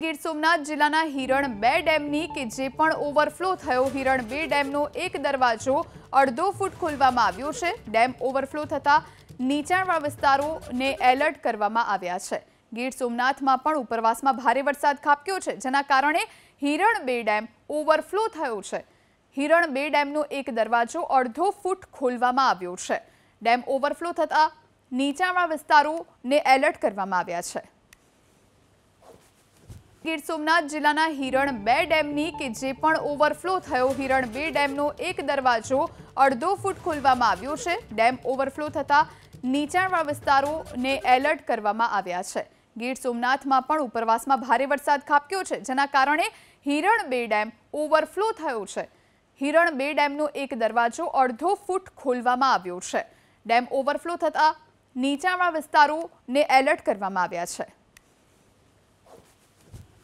ગીર સોમનાથ જિલ્લાના હિરણ બે ડેમની કે જે પણ ઓવરફ્લો થયો, હિરણ બે ડેમનો એક દરવાજો અડધો ફૂટ ખોલવામાં આવ્યો છે. ડેમ ઓવરફ્લો થતા નીચાણવાળા વિસ્તારોને એલર્ટ કરવામાં આવ્યા છે. ગીર સોમનાથમાં પણ ઉપરવાસમાં ભારે વરસાદ ખાબક્યો છે, જેના કારણે હિરણ બે ડેમ ઓવરફ્લો થયો છે. હિરણ બે ડેમનો એક દરવાજો અડધો ફૂટ ખોલવામાં આવ્યો છે. ડેમ ઓવરફ્લો થતા નીચાણવાળા વિસ્તારોને એલર્ટ કરવામાં આવ્યા છે. ગીર સોમનાથ જિલ્લાના હિરણ બે ડેમની કે જે પણ ઓવરફ્લો થયો, હિરણ બે ડેમનો એક દરવાજો અડધો ફૂટ ખોલવામાં આવ્યો છે. ડેમ ઓવરફ્લો થતા નીચાણવાળા વિસ્તારોને એલર્ટ કરવામાં આવ્યા છે. ગીર સોમનાથમાં પણ ઉપરવાસમાં ભારે વરસાદ ખાબક્યો છે, જેના કારણે હિરણ બે ડેમ ઓવરફ્લો થયો છે. હિરણ બે ડેમનો એક દરવાજો અડધો ફૂટ ખોલવામાં આવ્યો છે. ડેમ ઓવરફ્લો થતા નીચાણવાળા વિસ્તારોને એલર્ટ કરવામાં આવ્યા છે.